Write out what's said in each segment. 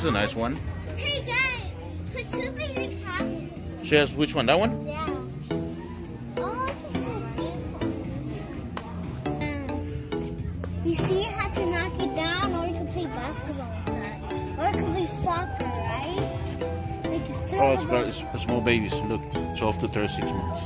This is a nice one. Hey guys, put in your. She has which one? That one? Yeah. Oh, you see how to knock it down, or you can play basketball with that. Or you can play soccer, right? Oh, it's, it's, small babies. Look, 12 to 36 months.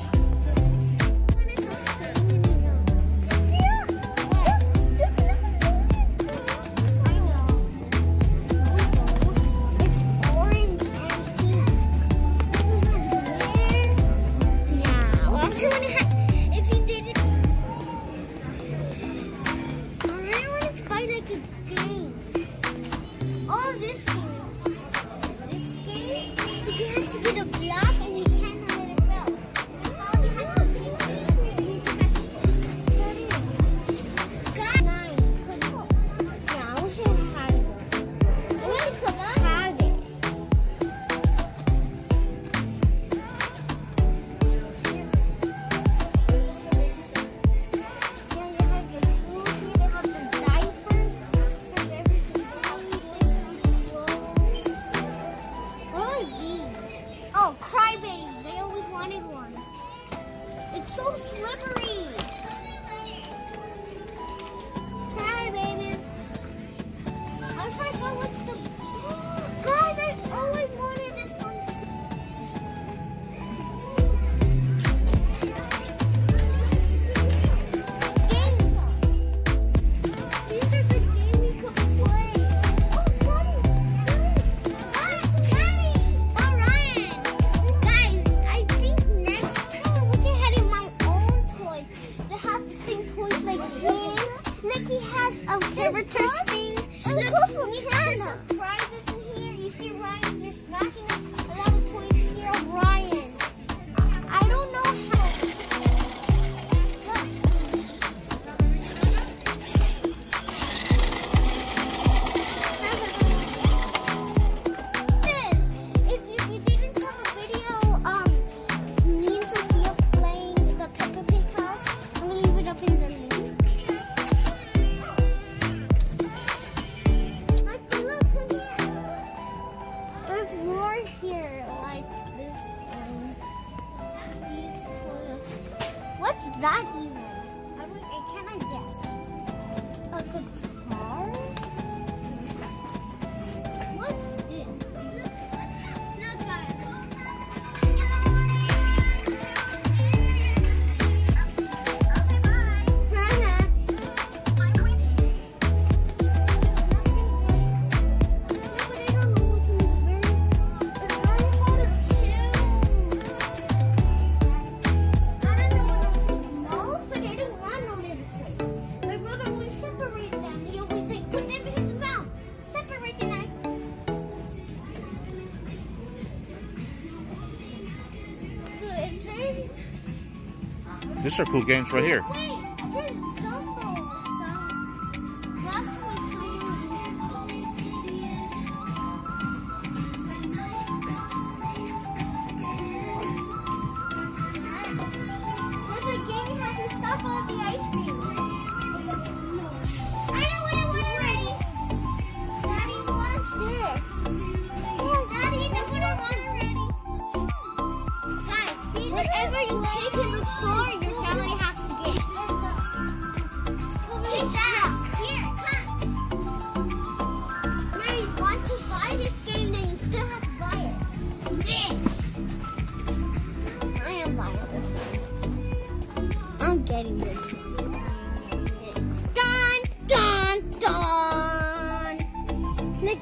Oh, crybaby. They always wanted one. It's so slippery. she has a visitor thing. Look, a surprised that easy. These are cool games right here.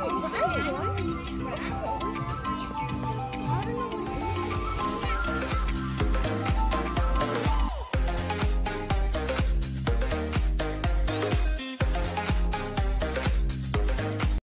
Oh,